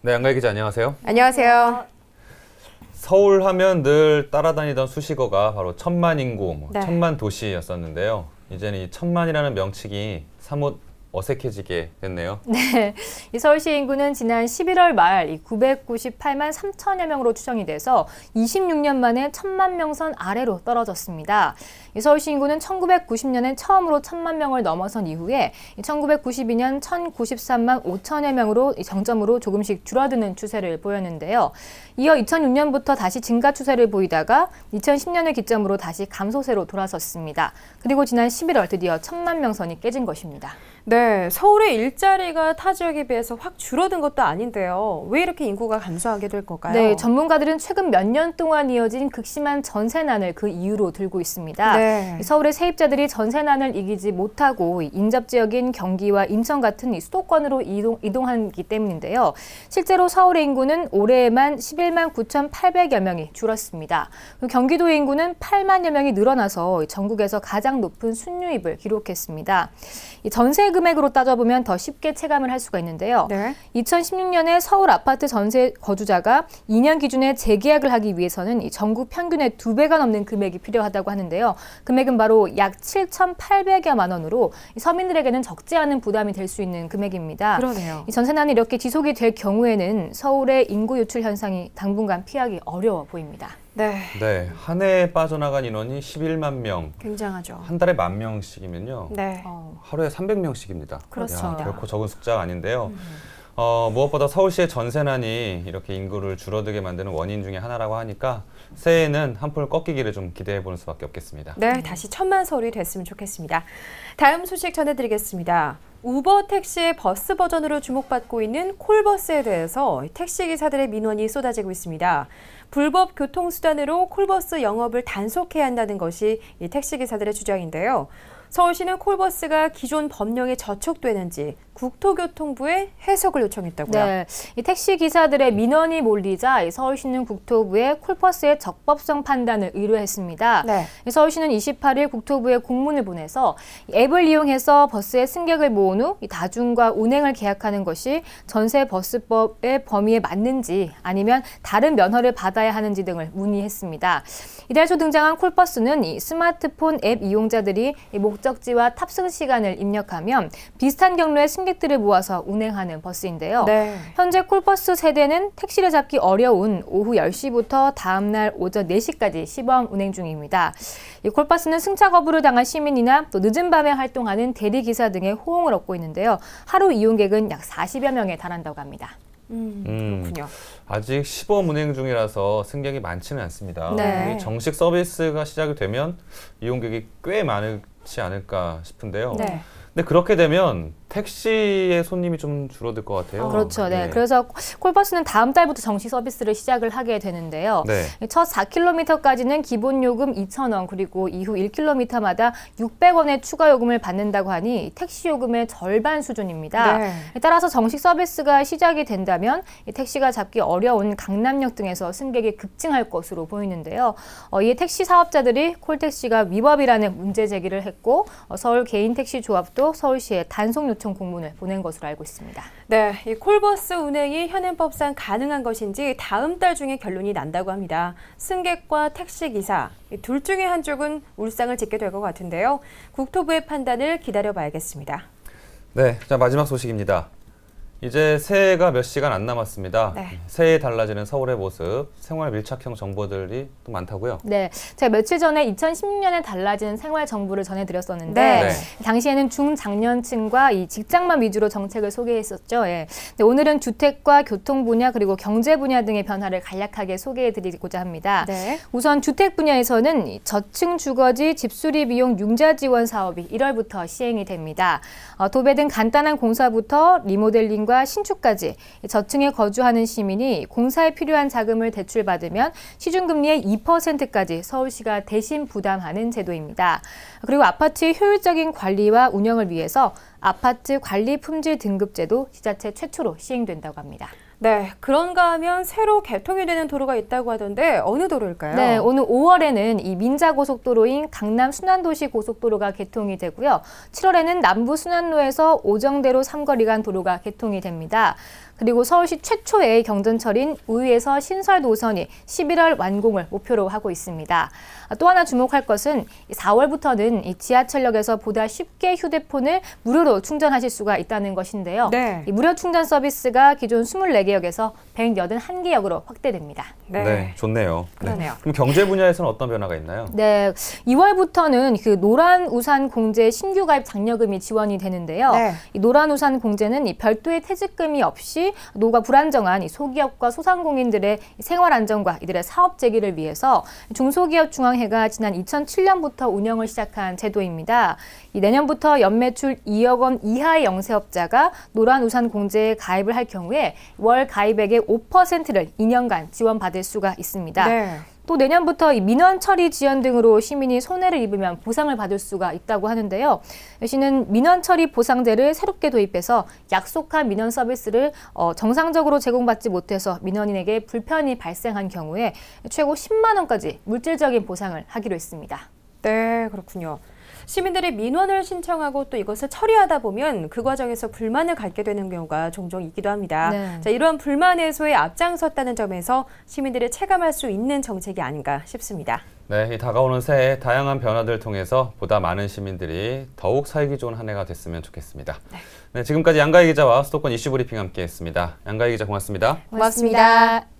네, 안가희 기자 안녕하세요. 안녕하세요. 서울 하면 늘 따라다니던 수식어가 바로 천만 인구, 뭐 네. 천만 도시였었는데요. 이제는 이 천만이라는 명칭이 사뭇 어색해지게 됐네요. 네, 이 서울시 인구는 지난 11월 말 998만 3천여 명으로 추정이 돼서 26년 만에 천만 명선 아래로 떨어졌습니다. 이 서울시 인구는 1990년에 처음으로 천만 명을 넘어선 이후에 1992년 1,093만 5천여 명으로 이 정점으로 조금씩 줄어드는 추세를 보였는데요. 이어 2006년부터 다시 증가 추세를 보이다가 2010년을 기점으로 다시 감소세로 돌아섰습니다. 그리고 지난 11월 드디어 천만 명선이 깨진 것입니다. 네, 서울의 일자리가 타 지역에 비해서 확 줄어든 것도 아닌데요. 왜 이렇게 인구가 감소하게 될 걸까요? 네, 전문가들은 최근 몇 년 동안 이어진 극심한 전세난을 그 이유로 들고 있습니다. 네. 서울의 세입자들이 전세난을 이기지 못하고 인접 지역인 경기와 인천 같은 이 수도권으로 이동, 이동하기 때문인데요. 실제로 서울의 인구는 올해에만 11만 9,800여 명이 줄었습니다. 경기도의 인구는 8만여 명이 늘어나서 전국에서 가장 높은 순유입을 기록했습니다. 이 전세 금 액으로 따져보면 더 쉽게 체감을 할 수가 있는데요. 네. 2016년에 서울 아파트 전세 거주자가 2년 기준에 재계약을 하기 위해서는 이 전국 평균의 두 배가 넘는 금액이 필요하다고 하는데요. 금액은 바로 약 7,800여만 원으로 이 서민들에게는 적지 않은 부담이 될 수 있는 금액입니다. 그러네요. 이 전세난이 이렇게 지속이 될 경우에는 서울의 인구 유출 현상이 당분간 피하기 어려워 보입니다. 네. 네, 한 해에 빠져나간 인원이 11만 명, 굉장하죠. 한 달에 만 명씩이면요. 네. 어, 하루에 300명씩입니다. 그렇습니다. 결코 적은 숫자가 아닌데요. 어, 무엇보다 서울시의 전세난이 이렇게 인구를 줄어들게 만드는 원인 중에 하나라고 하니까 새해에는 한풀 꺾이기를 좀 기대해 보는 수밖에 없겠습니다. 네, 다시 천만 서울이 됐으면 좋겠습니다. 다음 소식 전해드리겠습니다. 우버 택시의 버스 버전으로 주목받고 있는 콜버스에 대해서 택시 기사들의 민원이 쏟아지고 있습니다. 불법 교통수단으로 콜버스 영업을 단속해야 한다는 것이 이 택시 기사들의 주장인데요. 서울시는 콜버스가 기존 법령에 저촉되는지 국토교통부에 해석을 요청했다고요. 네, 이 택시 기사들의 민원이 몰리자 이 서울시는 국토부에 콜버스의 적법성 판단을 의뢰했습니다. 네. 이 서울시는 28일 국토부에 공문을 보내서 이 앱을 이용해서 버스에 승객을 모은 후이 다중과 운행을 계약하는 것이 전세 버스법의 범위에 맞는지 아니면 다른 면허를 받아야 하는지 등을 문의했습니다. 이달 초 등장한 콜버스는 이 스마트폰 앱 이용자들이 이 목적지와 탑승 시간을 입력하면 비슷한 경로의 승객 들을 모아서 운행하는 버스인데요. 네. 현재 콜버스 세대는 택시를 잡기 어려운 오후 10시부터 다음날 오전 4시까지 시범 운행 중입니다. 이 콜버스는 승차 거부를 당한 시민이나 또 늦은 밤에 활동하는 대리기사 등의 호응을 얻고 있는데요. 하루 이용객은 약 40여 명에 달한다고 합니다. 음, 음. 그렇군요. 아직 시범 운행 중이라서 승객이 많지는 않습니다. 네. 이 정식 서비스가 시작이 되면 이용객이 꽤 많지 않을까 싶은데요. 네. 근데 그렇게 되면 택시의 손님이 좀 줄어들 것 같아요. 그렇죠. 네. 네. 그래서 콜버스는 다음 달부터 정식 서비스를 시작을 하게 되는데요. 네. 첫 4km까지는 기본 요금 2,000원 그리고 이후 1km마다 600원의 추가 요금을 받는다고 하니 택시 요금의 절반 수준입니다. 네. 따라서 정식 서비스가 시작이 된다면 이 택시가 잡기 어려운 강남역 등에서 승객이 급증할 것으로 보이는데요. 어, 이에 택시 사업자들이 콜택시가 위법이라는 문제 제기를 했고 어, 서울 개인 택시 조합도 서울시에 단속 요청 공문을 보낸 것으로 알고 있습니다. 네, 이 콜버스 운행이 현행법상 가능한 것인지 다음 달 중에 결론이 난다고 합니다. 승객과 택시 기사 이둘 중에 한쪽은 울상을 짓게 될 것 같은데요. 국토부의 판단을 기다려봐야겠습니다. 네, 자 마지막 소식입니다. 이제 새해가 몇 시간 안 남았습니다. 네. 새해 달라지는 서울의 모습, 생활 밀착형 정보들이 또 많다고요. 네, 제가 며칠 전에 2016년에 달라진 생활 정보를 전해드렸었는데 네. 네. 당시에는 중장년층과 이 직장만 위주로 정책을 소개했었죠. 예. 근데 오늘은 주택과 교통 분야 그리고 경제 분야 등의 변화를 간략하게 소개해드리고자 합니다. 네. 우선 주택 분야에서는 이 저층 주거지 집수리 비용 융자 지원 사업이 1월부터 시행이 됩니다. 어, 도배 등 간단한 공사부터 리모델링 과 신축까지 이 저층에 거주하는 시민이 공사에 필요한 자금을 대출받으면 시중금리의 2%까지 서울시가 대신 부담하는 제도입니다. 그리고 아파트의 효율적인 관리와 운영을 위해서 아파트 관리 품질 등급제도 지자체 최초로 시행된다고 합니다. 네, 그런가 하면 새로 개통이 되는 도로가 있다고 하던데 어느 도로일까요? 네, 오늘 5월에는 이 민자고속도로인 강남 순환도시 고속도로가 개통이 되고요. 7월에는 남부 순환로에서 오정대로 삼거리 간 도로가 개통이 됩니다. 그리고 서울시 최초의 경전철인 우유에서 신설 노선이 11월 완공을 목표로 하고 있습니다. 또 하나 주목할 것은 4월부터는 이 지하철역에서 보다 쉽게 휴대폰을 무료로 충전하실 수가 있다는 것인데요. 네. 이 무료 충전 서비스가 기존 24개 역에서 181개 역으로 확대됩니다. 네, 좋네요. 네. 그러네요. 그럼 경제 분야에서는 어떤 변화가 있나요? 네, 2월부터는 그 노란 우산 공제 신규 가입 장려금이 지원이 되는데요. 네. 이 노란 우산 공제는 이 별도의 퇴직금이 없이 노가 불안정한 이 소기업과 소상공인들의 생활 안정과 이들의 사업 재기를 위해서 중소기업 중앙회가 지난 2007년부터 운영을 시작한 제도입니다. 이 내년부터 연매출 2억 원 이하의 영세업자가 노란 우산 공제에 가입을 할 경우에 월 가입액의 5%를 2년간 지원받을 수가 있습니다. 네. 또 내년부터 이 민원 처리 지연 등으로 시민이 손해를 입으면 보상을 받을 수가 있다고 하는데요. 시는 민원 처리 보상제를 새롭게 도입해서 약속한 민원 서비스를 어, 정상적으로 제공받지 못해서 민원인에게 불편이 발생한 경우에 최고 10만 원까지 물질적인 보상을 하기로 했습니다. 네, 그렇군요. 시민들이 민원을 신청하고 또 이것을 처리하다 보면 그 과정에서 불만을 갖게 되는 경우가 종종 있기도 합니다. 네. 자, 이러한 불만 해소에 앞장섰다는 점에서 시민들이 체감할 수 있는 정책이 아닌가 싶습니다. 네, 이 다가오는 새해 다양한 변화들을 통해서 보다 많은 시민들이 더욱 살기 좋은 한 해가 됐으면 좋겠습니다. 네, 지금까지 양가희 기자와 수도권 이슈 브리핑 함께했습니다. 양가희 기자 고맙습니다. 고맙습니다.